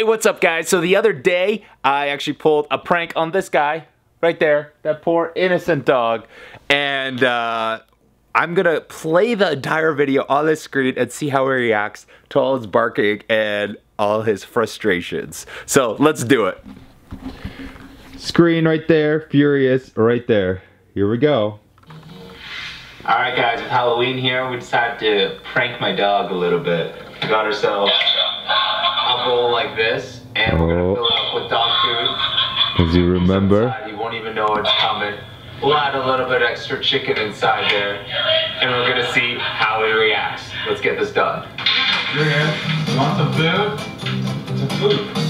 Hey, what's up guys? So the other day, I actually pulled a prank on this guy right there, that poor innocent dog. And uh, I'm gonna play the entire video on the screen and see how he reacts to all his barking and all his frustrations. So let's do it. Screen right there, furious right there. Here we go. Alright guys, with Halloween here, we decided to prank my dog a little bit. We got ourselves a bowl like this, and we're gonna Oh. fill it up with dog food. As you remember, Inside, You won't even know it's coming. We'll add a little bit extra chicken inside there, and we're gonna see how he reacts. Let's get this done. You're here. You want some food? Some food.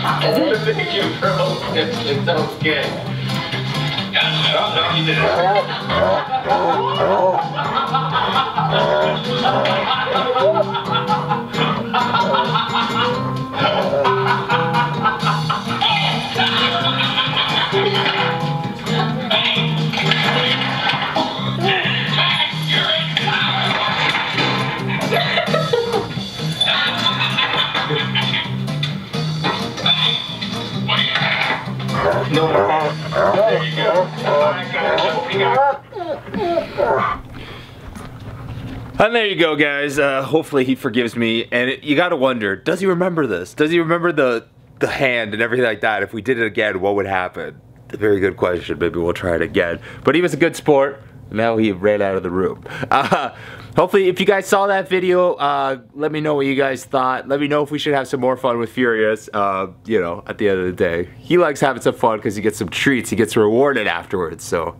Thank you, bro. It's, it's okay. Oh, no, you didn't. No more. There you go. Alright, guys. We got And there you go, guys. Uh, hopefully he forgives me. And it, you gotta wonder, does he remember this? Does he remember the the hand and everything like that? If we did it again, what would happen? A very good question. Maybe we'll try it again. But he was a good sport. Now he ran out of the room. Uh, hopefully, if you guys saw that video, uh, let me know what you guys thought. Let me know if we should have some more fun with Furious. Uh, you know, at the end of the day, he likes having some fun because he gets some treats. He gets rewarded afterwards. So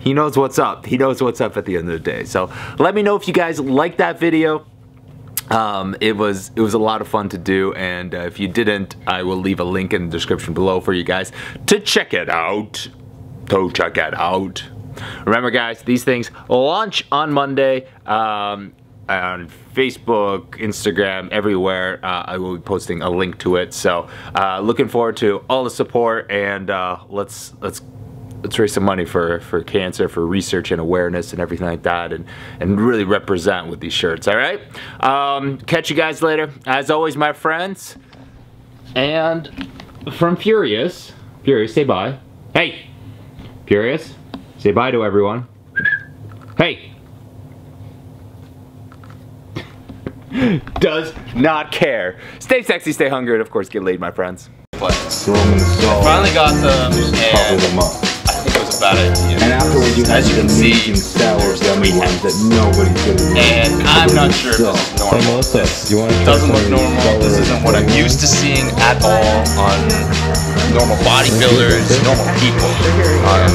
he knows what's up. He knows what's up at the end of the day. So let me know if you guys like that video. Um, it was it was a lot of fun to do, and uh, if you didn't, I will leave a link in the description below for you guys to check it out. To check it out. Remember, guys, these things launch on Monday. Um, on Facebook, Instagram, everywhere. Uh, I will be posting a link to it. So, uh, looking forward to all the support, and uh, let's let's let's raise some money for for cancer, for research and awareness and everything like that, and and really represent with these shirts. All right. Um, catch you guys later. As always, my friends. And from Furious, Furious, say bye. Hey, Furious, say bye to everyone. Hey. Does not care. Stay sexy, stay hungry, and of course, get laid, my friends. throw them in the salt, Finally got them, cover and them up. I think it was about it. And afterwards you have As you the can see, medium sour there's gummy three ones that nobody's gonna know. And I'm not sure if this is normal. Melissa, you want to doesn't look normal. This isn't what I'm used to seeing at all on normal bodybuilders, normal people. Um,